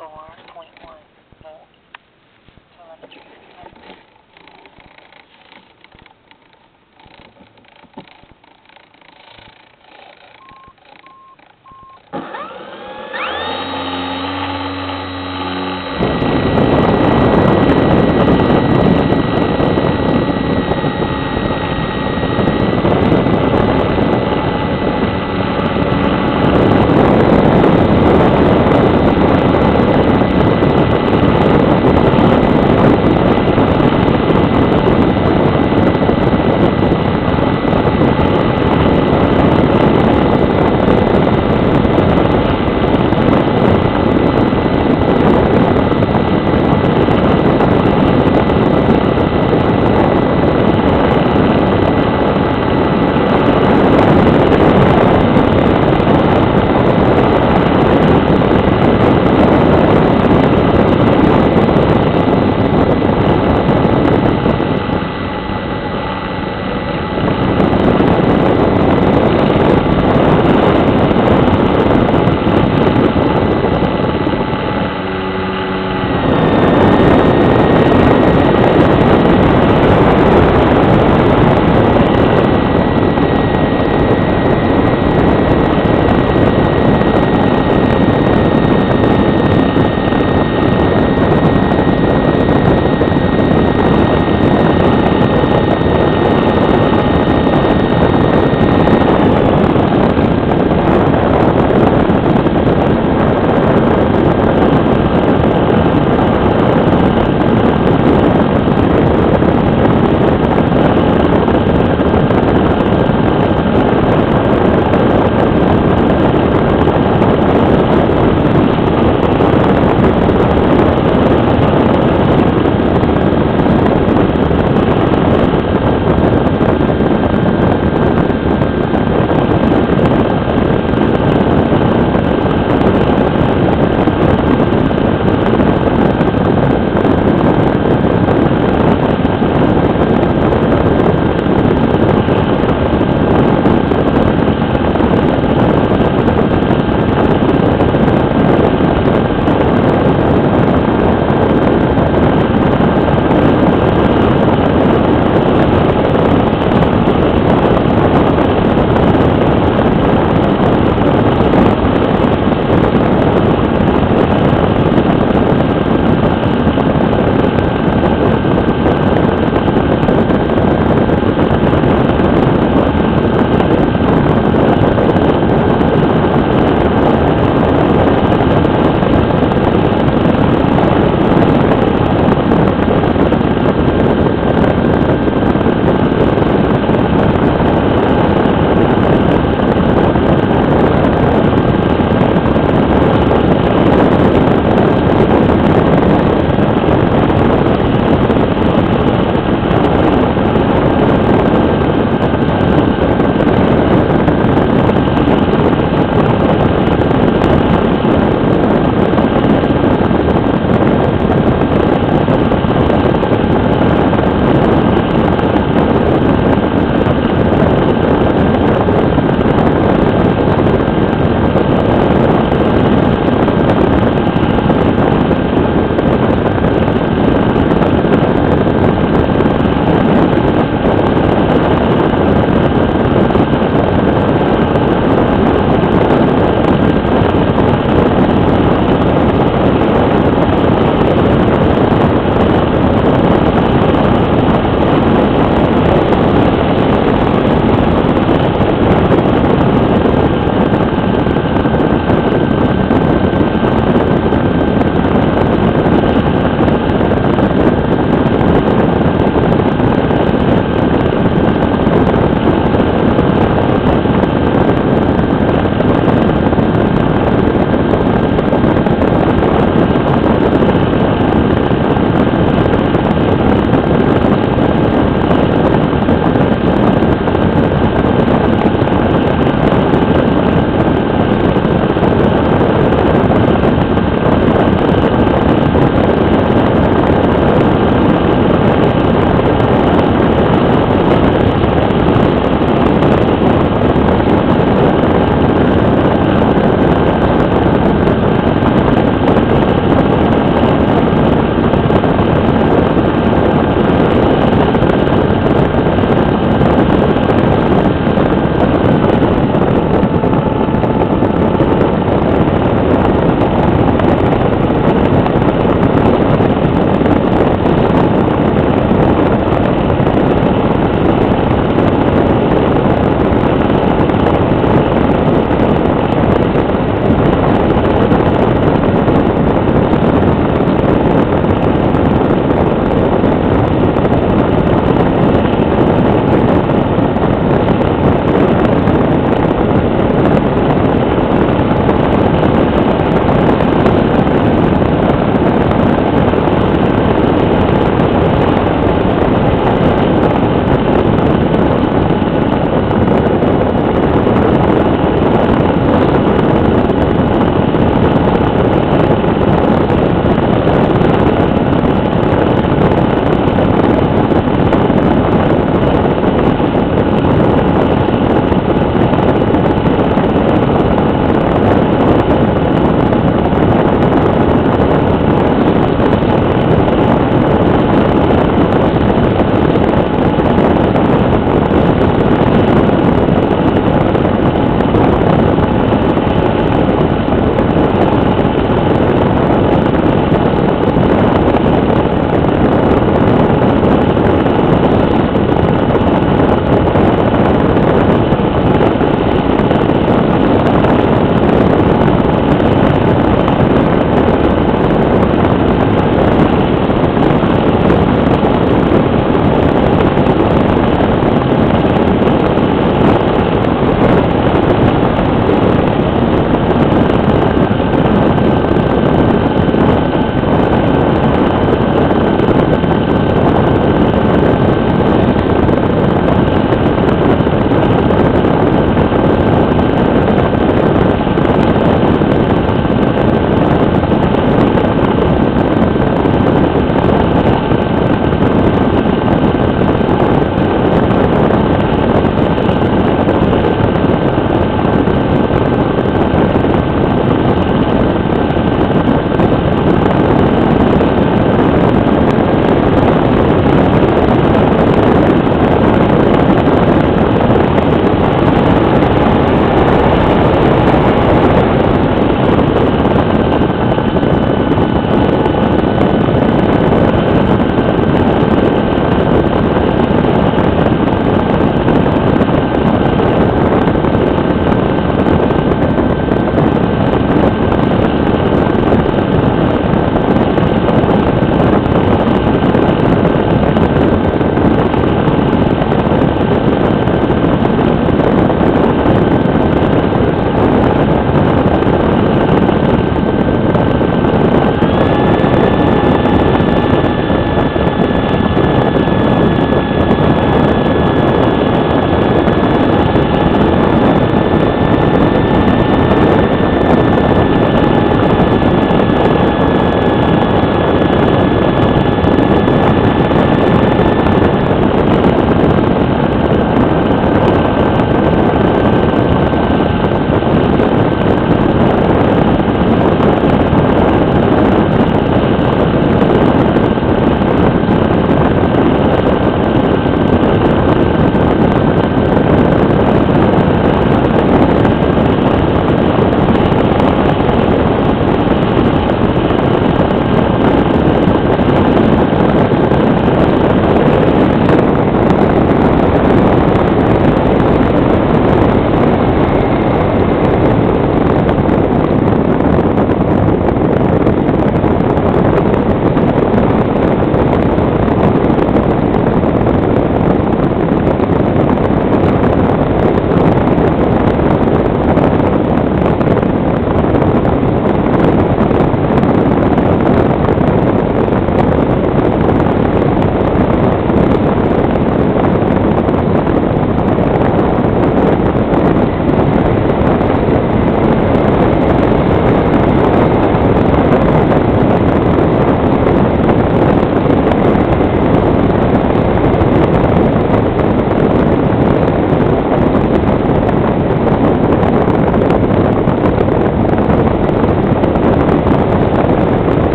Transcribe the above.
4.1 volts telemetry